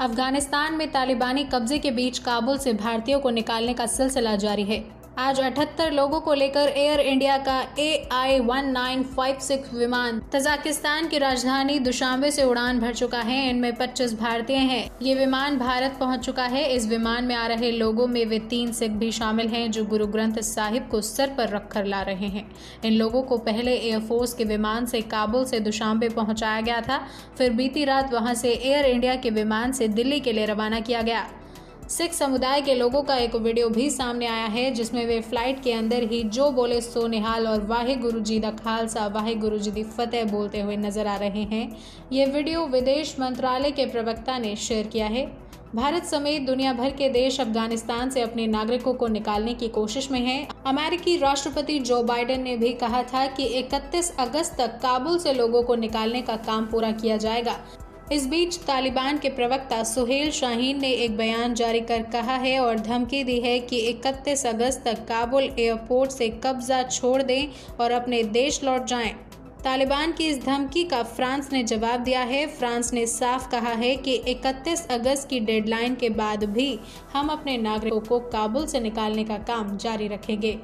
अफ़गानिस्तान में तालिबानी कब्जे के बीच काबुल से भारतीयों को निकालने का सिलसिला जारी है। आज 78 लोगों को लेकर एयर इंडिया का A I one nine five six विमान तजाकिस्तान की राजधानी दुशांबे से उड़ान भर चुका है। इनमें 25 भारतीय हैं। ये विमान भारत पहुँच चुका है। इस विमान में आ रहे लोगों में वे तीन सिख भी शामिल हैं, जो गुरु ग्रंथ साहिब को सर पर रखकर ला रहे हैं। इन लोगों को पहले एयरफोर्स के विमान से काबुल से दुशांबे पहुँचाया गया था, फिर बीती रात वहाँ से एयर इंडिया के विमान से दिल्ली के लिए रवाना किया गया। सिख समुदाय के लोगों का एक वीडियो भी सामने आया है, जिसमें वे फ़्लाइट के अंदर ही जो बोले सो निहाल और वाहे गुरु जी दा खालसा वाहे गुरु जी दी फतेह बोलते हुए नज़र आ रहे हैं। ये वीडियो विदेश मंत्रालय के प्रवक्ता ने शेयर किया है। भारत समेत दुनिया भर के देश अफ़गानिस्तान से अपने नागरिकों को निकालने की कोशिश में हैं। अमेरिकी राष्ट्रपति जो बाइडेन ने भी कहा था कि 31 अगस्त तक काबुल से लोगों को निकालने का काम पूरा किया जाएगा। इस बीच तालिबान के प्रवक्ता सुहेल शाहीन ने एक बयान जारी कर कहा है और धमकी दी है कि 31 अगस्त तक काबुल एयरपोर्ट से कब्जा छोड़ दें और अपने देश लौट जाएँ। तालिबान की इस धमकी का फ्रांस ने जवाब दिया है फ्रांस ने साफ़ कहा है कि 31 अगस्त की डेडलाइन के बाद भी हम अपने नागरिकों को काबुल से निकालने का काम जारी रखेंगे